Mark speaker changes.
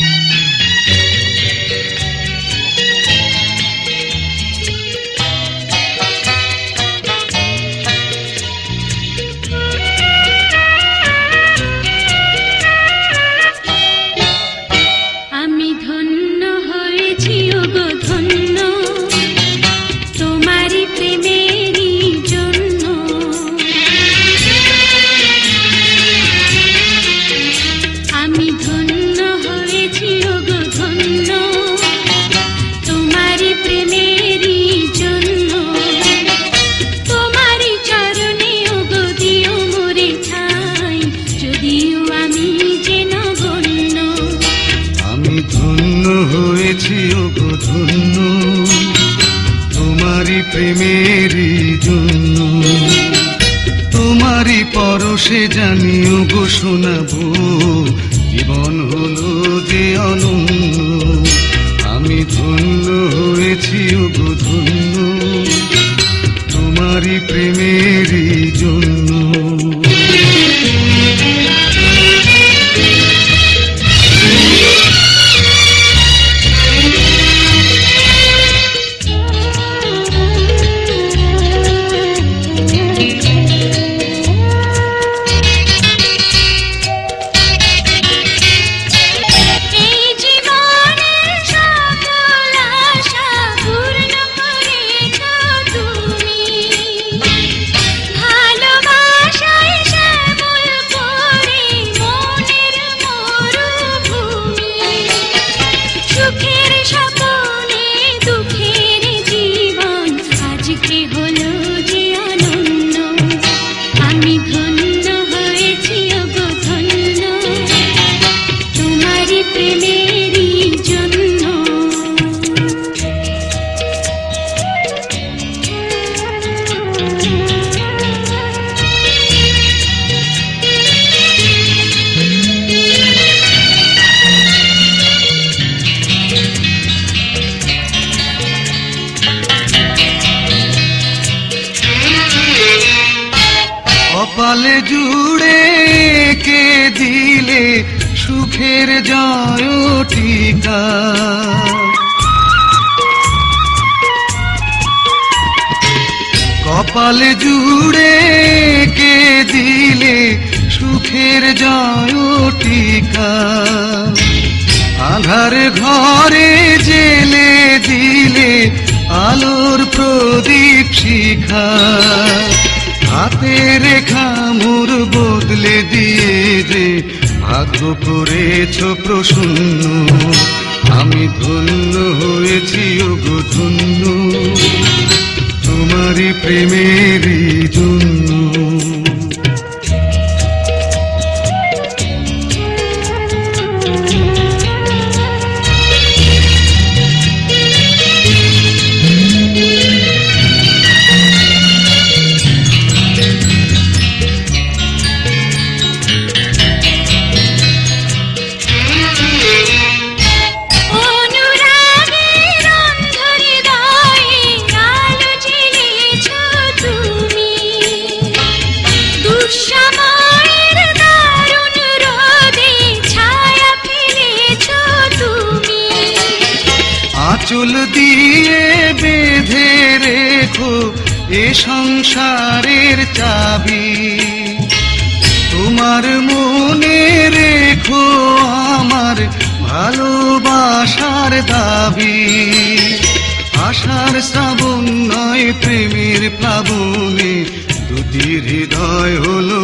Speaker 1: আমি প্রেমেরই জন্য। তোমারই
Speaker 2: পরশে জানিও গো শোনাবো। জীবন হলো যে অনন্য।
Speaker 1: সুখের
Speaker 2: কপালে জুড়ে কে দিলে সুখের জয় টিকা কপালে জুড়ে কে দিলে সুখের জয় টিকা আধার ঘরে জেলে দিলে আলোর প্রদীপ শিখা। হাতে রেখা মোর বদলে দিয়ে যে ভাগ্য করেছ প্রসন্ন। আমি ধন্য হয়েছি ধন্য। তোমারই প্রেমেরই জন্য। আঁচল দিয়ে বেঁধে রেখো এ সংসারের চাবি। তোমার মনে রেখো আমার ভালোবাসার দাবি। আশার শ্রাবণ নয়, প্রেমের প্লাবনে দুটি হৃদয় হলো